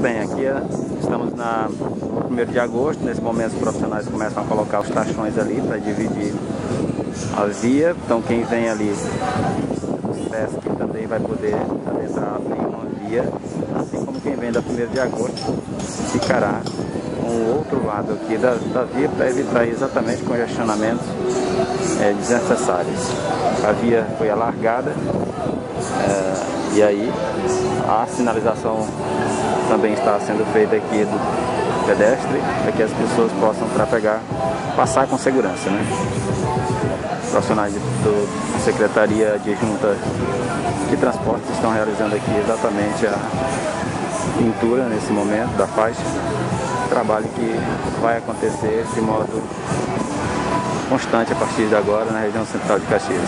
bem, aqui é, estamos na 1 de agosto, nesse momento os profissionais começam a colocar os tachões ali para dividir a via, então quem vem ali SESC também vai poder adentrar em uma via, assim como quem vem da 1 de agosto ficará com o outro lado aqui da, da via para evitar exatamente congestionamentos é, desnecessários. A via foi alargada é, e aí a sinalização também está sendo feita aqui do pedestre para que as pessoas possam trafegar, passar com segurança. Né? Profissionais da Secretaria de Junta de Transportes estão realizando aqui exatamente a pintura nesse momento da faixa. Trabalho que vai acontecer de modo constante a partir de agora na região central de Caxias.